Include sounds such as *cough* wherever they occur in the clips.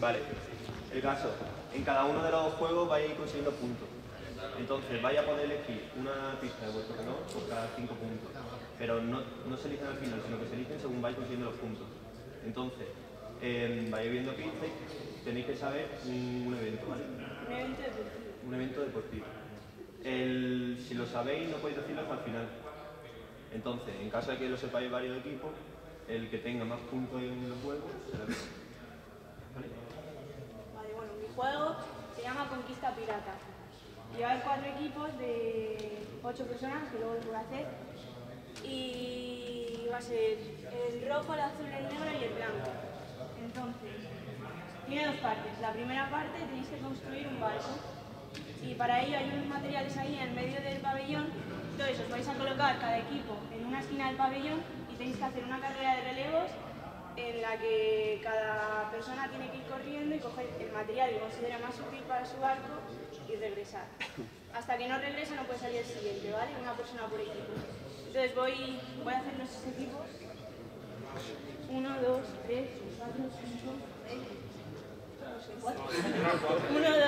Vale. El caso, en cada uno de los juegos vais a ir consiguiendo puntos. Entonces, vais a poder elegir una pista de vuestro reloj por cada 5 puntos. Pero no, no se eligen al final, sino que se eligen según vais consiguiendo los puntos. Entonces, eh, vais viendo pistas y tenéis que saber un, un evento, ¿vale? Un evento deportivo. Un evento deportivo. El- si lo sabéis, no podéis decirlo hasta el final. Entonces, en caso de que lo sepáis varios equipos, el que tenga más puntos en los juegos será el mejor. ¿Vale? Se llama Conquista Pirata. Y haber cuatro equipos de ocho personas, que luego voy a hacer. Y va a ser el rojo, el azul, el negro y el blanco. Entonces, tiene dos partes. La primera parte tenéis que construir un barco. Y para ello hay unos materiales ahí en medio del pabellón. Entonces os vais a colocar cada equipo en una esquina del pabellón y tenéis que hacer una carrera de relevos en la que cada persona tiene que ir corriendo y coger el material que considera más útil para su barco y regresar. Hasta que no regresa no puede salir el siguiente, ¿vale? Una persona por equipo. Entonces voy, voy a hacer nuestros equipos. 1, 2, 3, 4, 5, 6, 1, 2,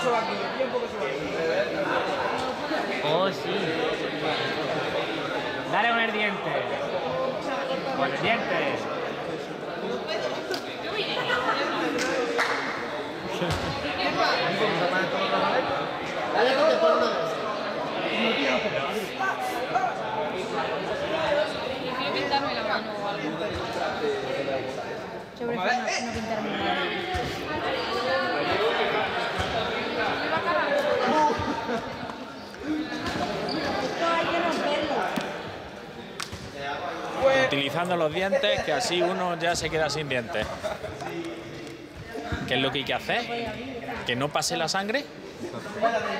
se va aquí, bien poco se va aquí. Oh, sí. Dale con el diente. Con el diente. Quiero pintarme la mano o algo. Yo prefiero no, no pintarme la mano. Utilizando los dientes, que así uno ya se queda sin dientes. ¿Qué es lo que hay que hacer? ¿Que no pase la sangre?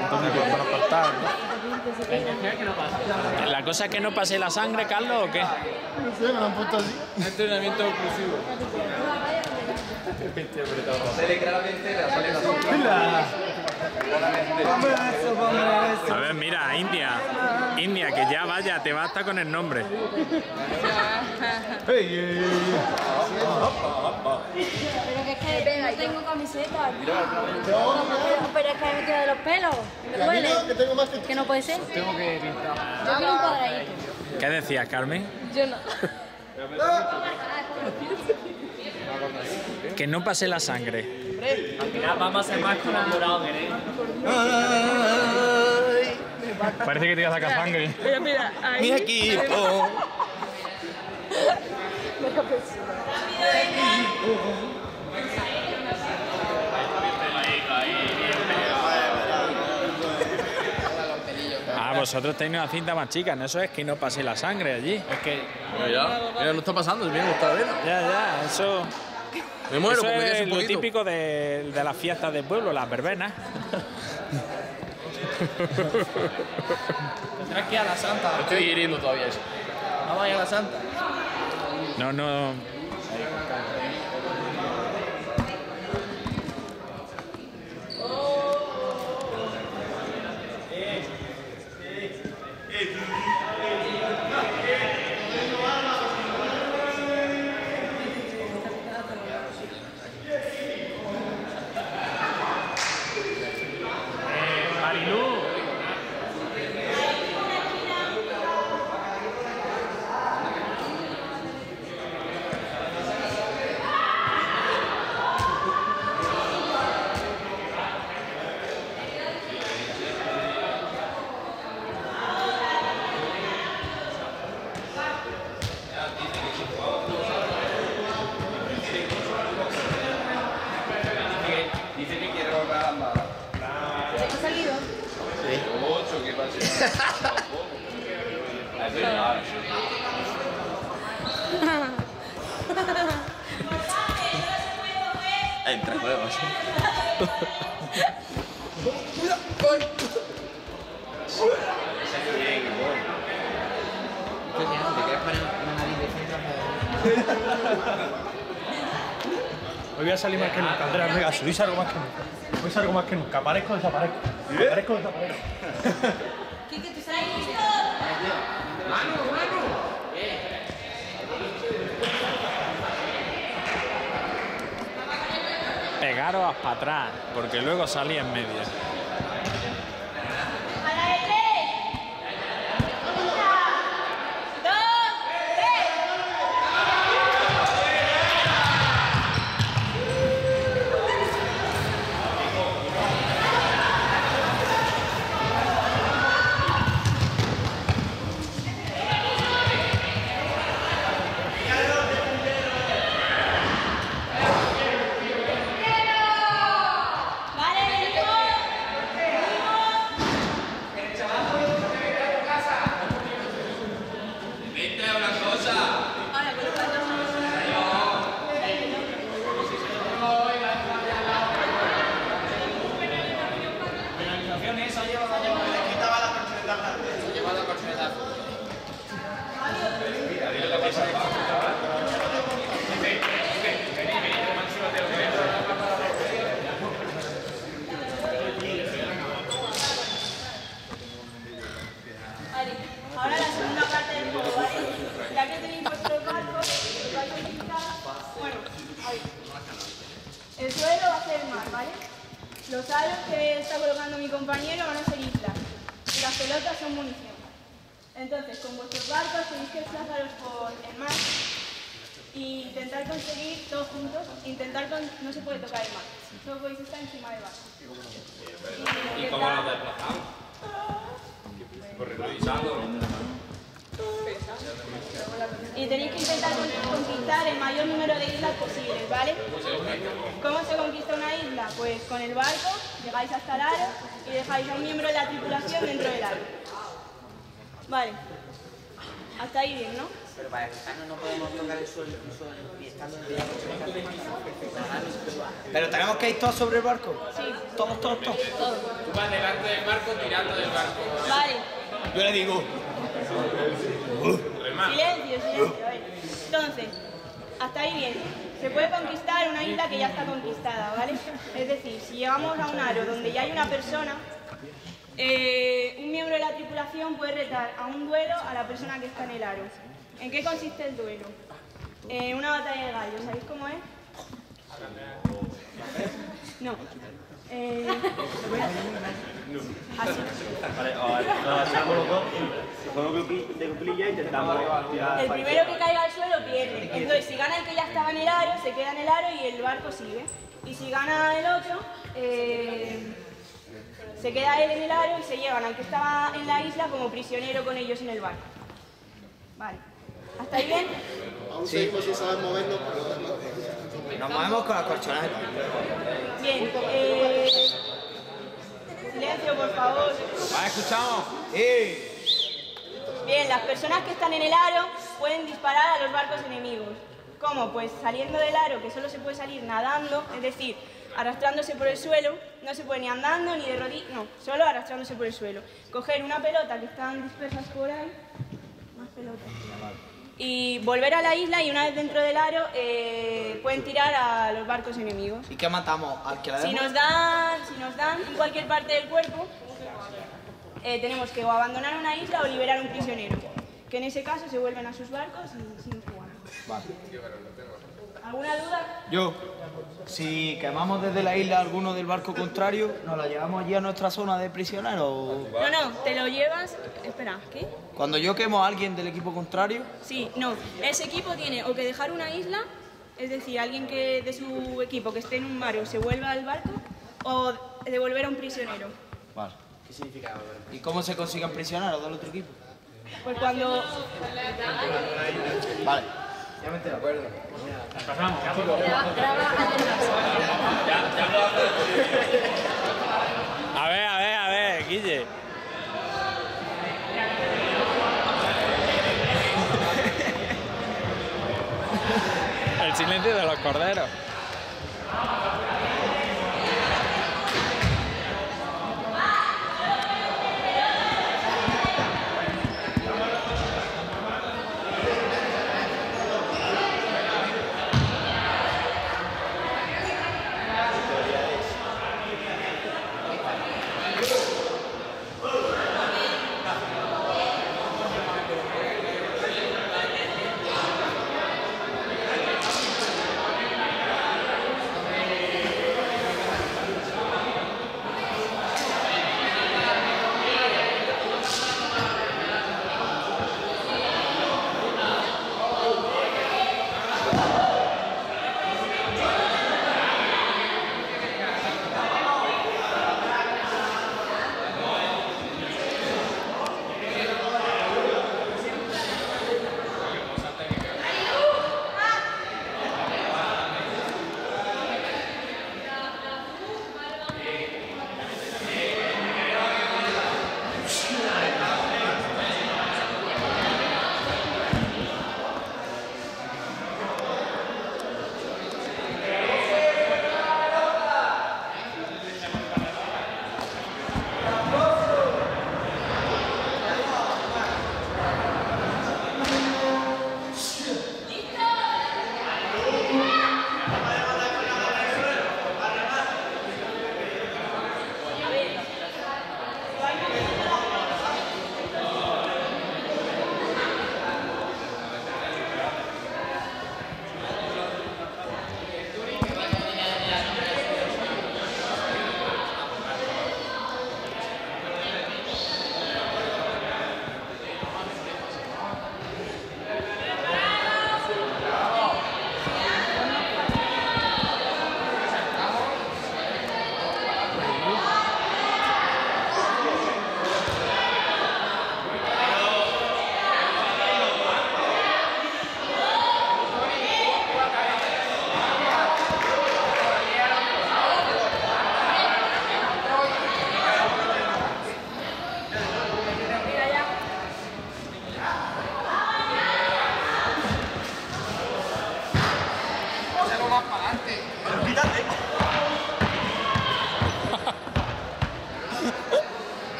Entonces, pues, para cortar, ¿no? ¿La cosa es que no pase la sangre, Carlos, o qué? No sé, me lo han puesto así. Entrenamiento exclusivo. Se le claramente la sale la A ver, mira, India. India, que ya vaya, te basta con el nombre. Pero que es que no tengo camiseta. Pero es que me he metido de los pelos. Me duele. Que no puede ser. Tengo que pintar. Yo quiero un cuadradito. ¿Qué decías, Carmen? Yo no. *laughs* Que no pase la sangre. Al final vamos a ser más dorado, ¿queréis? Parece que te iba a sacar sangre. Mira, mira, ahí. Mi equipo. Ah, vosotros tenéis una cinta más chica, ¿no? Eso es que no pase la sangre allí. Es que Mira, mira, no está pasando, es bien, está bien. Ya, ya, eso. Me muero, eso es sin lo poquito. típico de, de las fiestas del pueblo, las verbenas. *laughs* tendrás que ir a la santa. Estoy hiriendo todavía eso. Vamos a ir a la santa. No, no. Entre. Hoy voy a salir más que nunca, Andrés Vegas. Hoy salgo más que nunca. Hoy salgo más que nunca. Aparezco, desaparezco. Aparezco, desaparezco. Pegaros para atrás, porque luego salí en media. A la de tres. Una, dos, tres. Vale, venimos. ¿Viste una cosa? Ahora, Lleva la colchoneta. Vale, ahora la segunda parte del juego, ¿vale? Ya que tenéis vuestros barcos, os vais a utilizar... Bueno, a ver. El ser mar, ¿vale? Los aros que está colocando mi compañero van a ser islas. Y las pelotas son munición. Entonces, con vuestros barcos tenéis que desplazaros por el mar y intentar conseguir todos juntos, intentar con... no se puede tocar el mar, solo podéis estar encima del barco. ¿Y cómo nos desplazamos? Revisando. Y tenéis que intentar con- conquistar el mayor número de islas posibles, ¿vale? ¿Cómo se conquista una isla? Pues con el barco, llegáis hasta el aro y dejáis a un miembro de la tripulación dentro del aro. Vale. Hasta ahí bien, ¿no? Pero para fijarnos no podemos tocar el suelo incluso y estando en pie. Pero tenemos que ir todos sobre el barco. Sí. Todos, todos, todos. Tú vas delante del barco tirando del barco. Vale. Yo le digo. Silencio, silencio. a ver. Entonces, hasta ahí bien. Se puede conquistar una isla que ya está conquistada, ¿vale? Es decir, si llegamos a un aro donde ya hay una persona, eh, un miembro de la tripulación puede retar a un duelo a la persona que está en el aro. ¿En qué consiste el duelo? En una batalla de gallos, ¿sabéis cómo es? No. Eh, *laughs* así. Se juego de cuclilla intentamos tirar. El primero que caiga al suelo pierde. Entonces, si gana el que ya estaba en el aro, se queda en el aro y el barco sigue. Y si gana el otro, eh, se queda él en el aro y se llevan al que estaba en la isla como prisionero con ellos en el barco. Vale. ¿Hasta ahí bien? Aún seguimos sin saber movernos, pero Nos movemos con las colchonetas. Bien. eh, silencio, por favor. ¿Vale, escuchamos? Bien, las personas que están en el aro pueden disparar a los barcos enemigos. ¿Cómo? Pues saliendo del aro, que solo se puede salir nadando, es decir, arrastrándose por el suelo, no se puede ni andando ni de rodillas, no, solo arrastrándose por el suelo. Coger una pelota que están dispersas por ahí, más pelotas, y volver a la isla y una vez dentro del aro eh, pueden tirar a los barcos enemigos. ¿Y qué matamos? ¿Al que le Si nos dan, si nos dan en cualquier parte del cuerpo, eh, tenemos que o abandonar una isla o liberar un prisionero, que en ese caso se vuelven a sus barcos y siguen jugando. Vale. ¿Alguna duda? Yo, si quemamos desde la isla alguno del barco contrario, ¿nos la llevamos allí a nuestra zona de prisioneros? No, no, te lo llevas. Espera, ¿qué? Cuando yo quemo a alguien del equipo contrario, Sí, no. Ese equipo tiene o que dejar una isla, es decir, alguien que de su equipo que esté en un barco se vuelva al barco, o devolver a un prisionero. Vale. ¿Qué significa ¿Y cómo se consiguen prisioneros del otro equipo? Pues cuando. Vale. Ya me estoy de acuerdo. A ver, a ver, a ver, Guille. El silencio de los corderos.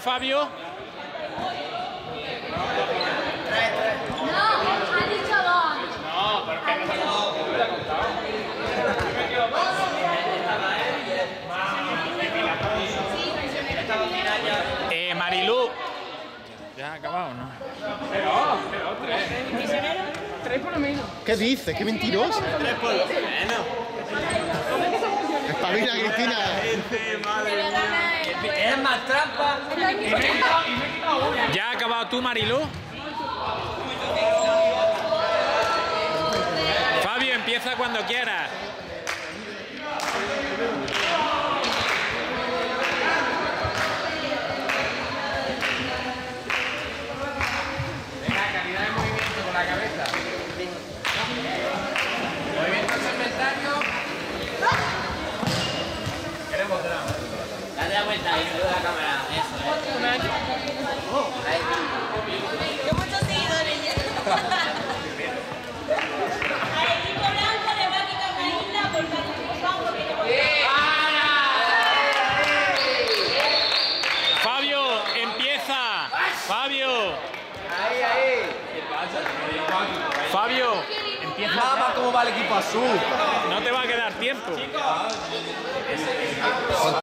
Fabio. No, ha dicho dos. Eh, Marilú. ¿Ya ha acabado, no? Tres por lo menos. ¿Qué dices? ¡Qué mentiroso! Espabila, Cristina. Es más trampa. ¿Ya ha acabado tú, Marilú? Fabio, empieza cuando quieras. Venga, calidad de movimiento con la cabeza. Movimiento segmentario. Queremos drama. Dale la vuelta y saluda a la cámara. Eso, Yo muchos seguidores ya. Al equipo blanco le va a quitar una isla porque al equipo blanco viene por Fabio, empieza. Fabio. Ahí, ahí. Fabio, empieza. El equipo azul. No te va a quedar tiempo.